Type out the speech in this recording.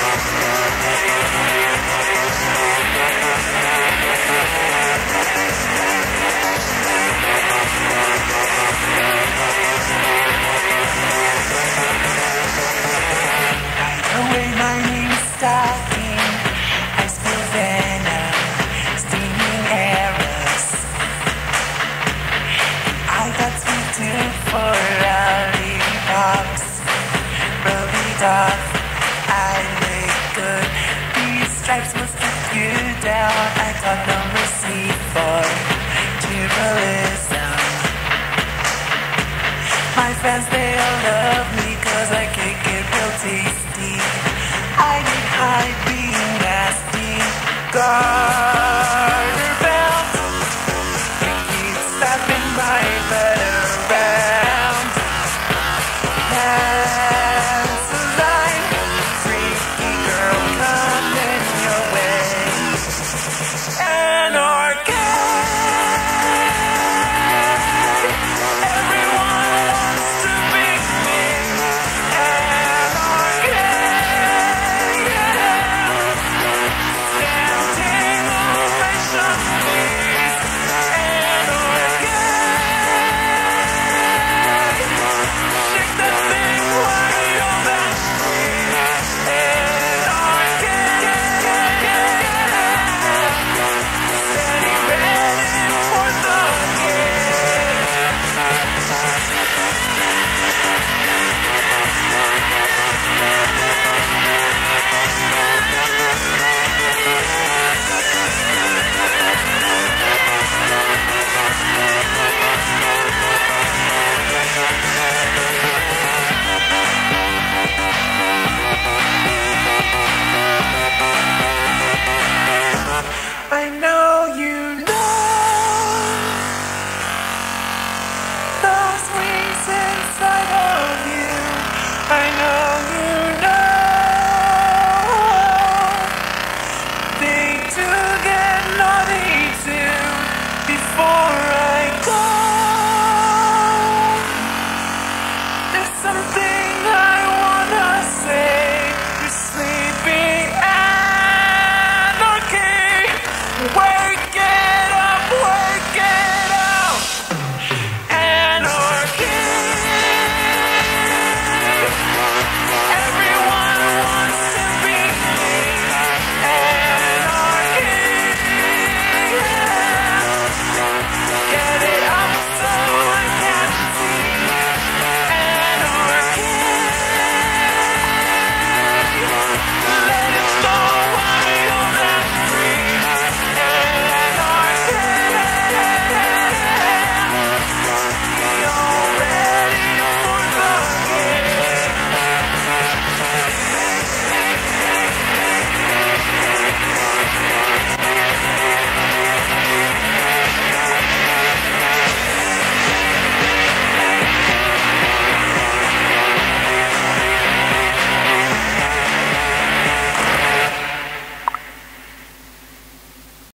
Thank you. Stripes will strip you down. I got no mercy for tribalism. My fans, they all love me cause I kick it real tasty. I get high being nasty. Garter